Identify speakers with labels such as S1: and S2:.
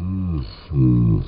S1: Mm-hmm.